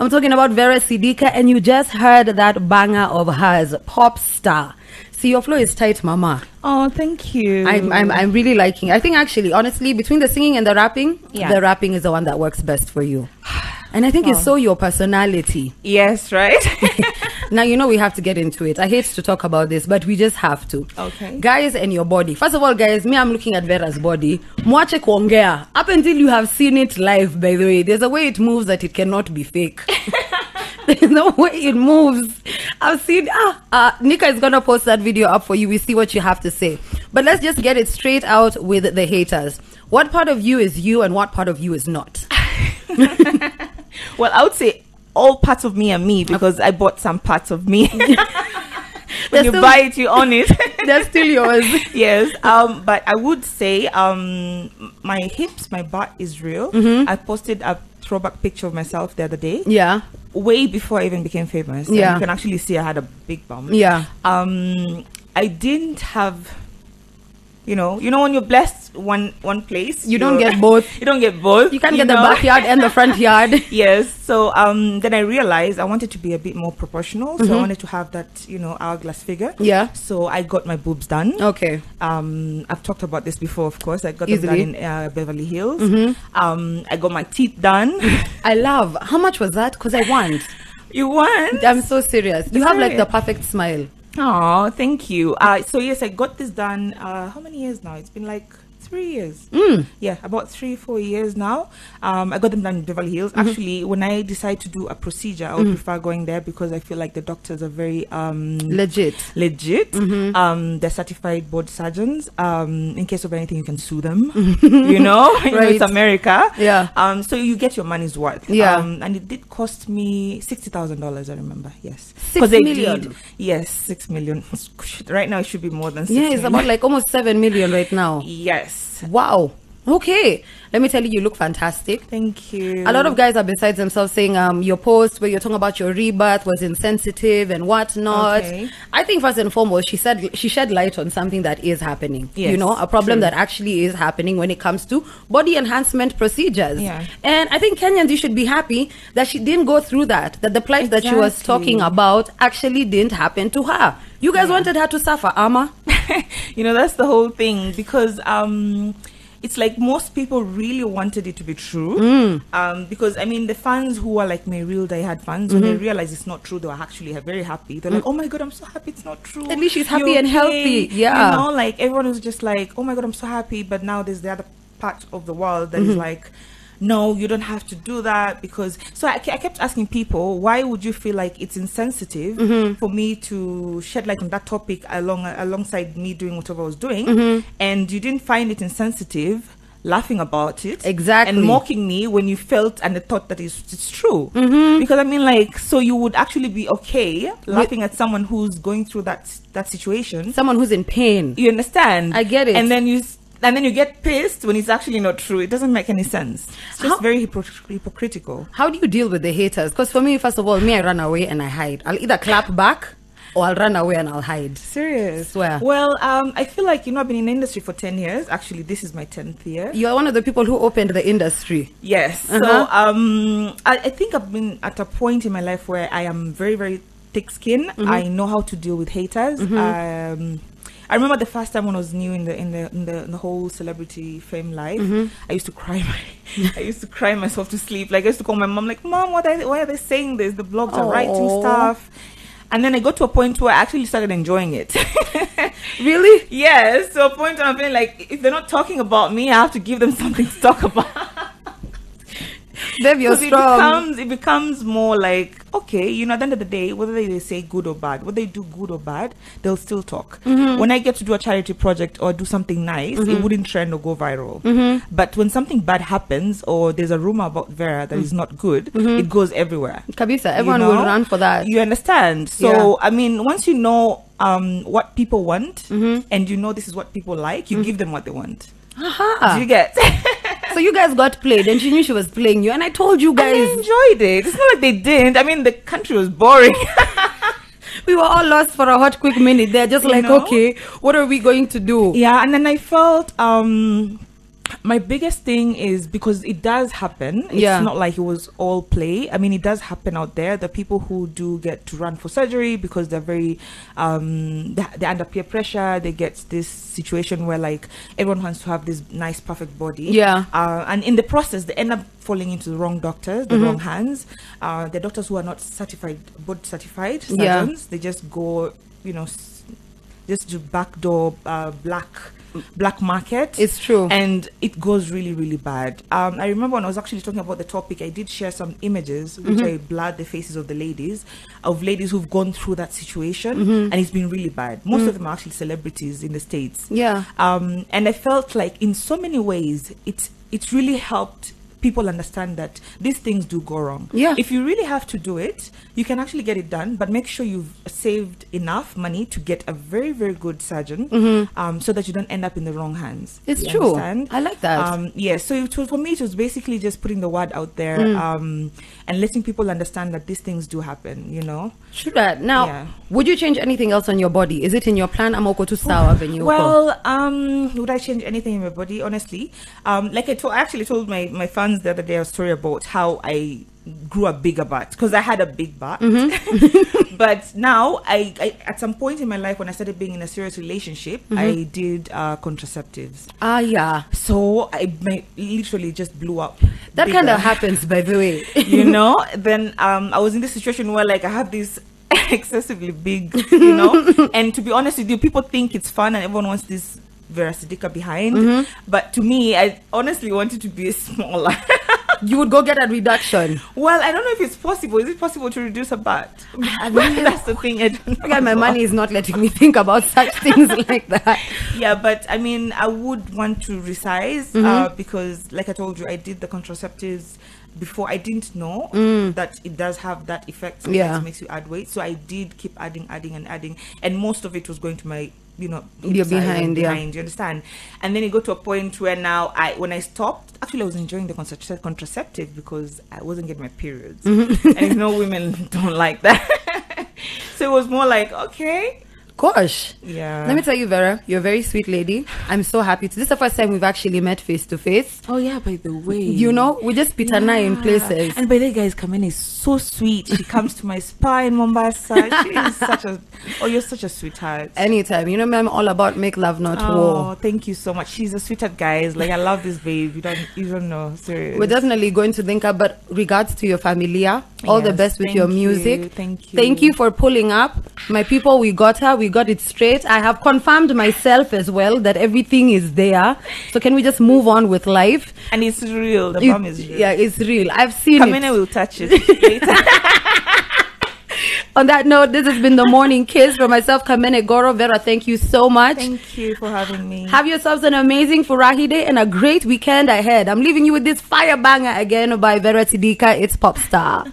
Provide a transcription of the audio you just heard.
I'm talking about Vera Sidika, and you just heard that banger of hers, Pop Star. See, your flow is tight, Mama. Oh, thank you. I'm, I'm, I'm really liking. I think actually, honestly, between the singing and the rapping, Yeah. the rapping is the one that works best for you. And I think it's oh. so your personality. yes, right? Now you know we have to get into it. I hate to talk about this, but we just have to. Okay. Guys and your body. First of all, guys, me I'm looking at Vera's body. Mwache kuongea. Up until you have seen it live, by the way, there's a way it moves that it cannot be fake. there's no way it moves. I've seen ah uh, Nika is gonna post that video up for you. We see what you have to say. But let's just get it straight out with the haters. What part of you is you and what part of you is not? well, I would say all parts of me are me because I bought some parts of me. when you still- buy it, you own it. They're still yours. yes. Um, but I would say um, my hips, my butt is real. Mm-hmm. I posted a throwback picture of myself the other day. Yeah. way before I even became famous. and Yeah. you can actually see I had a big bum. Yeah. Um, I didn't have, you know, you know when you're blessed one one place, You don't get both. You don't get both. You can't get the backyard and the front yard. yes. So um, then I realized I wanted to be a bit more proportional. So I wanted to have that, you know, hourglass figure. Mm-hmm. Yeah. So I got my boobs done. Okay. Um, I've talked about this before, of course. I got Easily. Mm-hmm. them done in uh, Beverly Hills. Hmm. Um, I got my teeth done. I love. How much was that? Because I want. you want? I'm so serious. You have like the perfect smile. Oh, thank you. Uh, so yes, I got this done. Uh, how many years now? It's been like three years. Mm. Yeah, about three, four years now. Um, I got them done in Beverly Hills. Mm-hmm. Actually, when I decide to do a procedure, I would prefer going there because I feel like the doctors are very um, Legit. legit. Mm-hmm. Um, they're certified board surgeons. Um, in case of anything, you can sue them. you know, You know, it's America. Yeah. Um, so you get your money's worth. Yeah. Um, and it did cost me sixty thousand dollars. I remember. Yes. Six million? did- yes, six million. Right now, it should be more than. Six Yeah, it's million. about like almost 7 million right now. Yes. Wow. Okay. Let me tell you, you look fantastic. Thank you. A lot of guys are besides themselves saying um your post where you're talking about your rebirth was insensitive and whatnot. Okay. I think first and foremost she said she shed light on something that is happening. Yes, you know, a problem true. that actually is happening when it comes to body enhancement procedures. Yeah. And I think Kenyans you should be happy that she didn't go through that. That the plight that she was talking about actually didn't happen to her. You guys wanted her to suffer, Ama. You know that's the whole thing because um it's like most people really wanted it to be true Mm. um because i mean the fans who are like my real diehard fans when Mm-hmm. they realize it's not true they were actually very happy they're like oh my god i'm so happy it's not true Mm. At least she's happy You're and healthy. Yeah. you know like everyone was just like oh my god i'm so happy but now there's the other part of the world that is Mm-hmm. like no you don't have to do that because so I, I kept asking people why would you feel like it's insensitive Mm-hmm. for me to shed light on that topic along alongside me doing whatever i was doing Mm-hmm. and you didn't find it insensitive laughing about it Exactly. and mocking me when you felt and the thought that it's, it's true Mm-hmm. because i mean like so you would actually be okay laughing at someone who's going through that that situation Someone who's in pain. you understand I get it. and then you and then you get pissed when it's actually not true it doesn't make any sense it's just How- very hypocr- hypocritical How do you deal with the haters? Because for me, first of all, me, I run away and I hide. I'll either clap back or I'll run away and I'll hide. serious Swear. well um i feel like you know i've been in the industry for 10 years actually this is my 10th year You're one of the people who opened the industry. Yes. Uh-huh. So um, I, I think I've been at a point in my life where I am very, very thick skin. Mm-hmm. I know how to deal with haters. Um, I remember the first time when I was new in the in the in the, in the whole celebrity fame life. Mm-hmm. I used to cry. My, I used to cry myself to sleep. Like I used to call my mom, like, "Mom, what are they, why are they saying this? The blogs are writing stuff." And then I got to a point where I actually started enjoying it. Really? yes, to a point where I'm feeling like if they're not talking about me, I have to give them something to talk about. Babe, you're Because it strong. becomes it becomes more like okay, you know, at the end of the day, whether they say good or bad, whether they do good or bad, they'll still talk. Mm-hmm. When I get to do a charity project or do something nice, it wouldn't trend or go viral. Mm-hmm. But when something bad happens or there's a rumor about Vera that is not good, it goes everywhere. Kabisa, you Mm-hmm. everyone will run for that. You understand? So Yeah. I mean, once you know um, what people want Mm-hmm. and you know this is what people like, you give them what they want. Aha. Do you get? so you guys got played and she knew she was playing you. And I told you And they guys, enjoyed it. It's not like they didn't. I mean, the country was boring. we were all lost for a hot, quick minute. They're just You like, know? okay, what are we going to do? yeah, and then I felt um my biggest thing is because it does happen. It's Yeah. not like it was all play. I mean, it does happen out there. The people who do get to run for surgery because they're very, um, they, they're under peer pressure. They get this situation where like everyone wants to have this nice, perfect body. Yeah. Uh, and in the process, they end up falling into the wrong doctors, Mm-hmm. the wrong hands. Uh, the doctors who are not certified, board certified Yeah. surgeons. They just go, you know, just do backdoor uh, black black market It's true. and it goes really really bad um, i remember when i was actually talking about the topic i did share some images which Mm-hmm. i blurred the faces of the ladies of ladies who've gone through that situation Mm-hmm. and it's been really bad most Mm. of them are actually celebrities in the states Yeah. um, and i felt like in so many ways it's it's really helped people understand that these things do go wrong Yeah. if you really have to do it you can actually get it done but make sure you've saved enough money to get a very very good surgeon um, so that you don't end up in the wrong hands Mm-hmm. It's true. understand? I like that. um, yeah so it was, for me it was basically just putting the word out there Mm. um, and letting people understand that these things do happen you know that. Now, Yeah. would you change anything else on your body? Is it in your plan? I'm okay to Sawa Avenue. Well, um, would I change anything in my body? Honestly, um, like I told, I actually told my my fans the other day a story about how I grew a bigger butt because I had a big butt, Mm-hmm. but now I, I at some point in my life when I started being in a serious relationship, Mm-hmm. I did uh, contraceptives. ah, yeah. So I my, literally just blew up. That kind of happens, by the way. you know then um i was in this situation where like i have this excessively big you know and to be honest with you people think it's fun and everyone wants this Vera Sidika behind Mm-hmm. but to me i honestly wanted to be smaller you would go get a reduction. well i don't know if it's possible is it possible to reduce a butt I mean- that's the thing I don't know Again, my money is not letting me think about such things like that. yeah but i mean i would want to resize Mm-hmm. uh, because like i told you i did the contraceptives before i didn't know that it does have that effect Mm. Yeah. it makes you add weight so i did keep adding adding and adding and most of it was going to my you know you're and behind, yeah. you understand and then it got to a point where now i when i stopped actually i was enjoying the contra- contraceptive because i wasn't getting my periods Mm-hmm. and you know women don't like that so it was more like okay Gosh. yeah Let me tell you, Vera, you're a very sweet lady. I'm so happy. To, this is the first time we've actually met face to face. Oh yeah, by the way. You know, we just and I in places. And by the way, guys, Kamene is so sweet. She comes to my spa in Mombasa. She is such a oh, you're such a sweetheart. Anytime. You know me, I'm all about make love, not oh, war. thank you so much. She's a sweetheart, guys. Like I love this babe. You don't you don't know. Seriously. We're definitely going to link up, but regards to your familia, all the best with your you, music. thank you. Thank you for pulling up. My people, we got her. We got it straight. I have confirmed myself as well that everything is there. So can we just move on with life? and it's real. The It- bomb is real. yeah, it's real. I've seen Kamene it. will touch it later. On that note, this has been the morning kiss from myself, Kamene Goro. Vera, thank you so much. Thank you for having me. Have yourselves an amazing Furahi day and a great weekend ahead. I'm leaving you with this fire banger again by Vera Sidika. It's Popstar.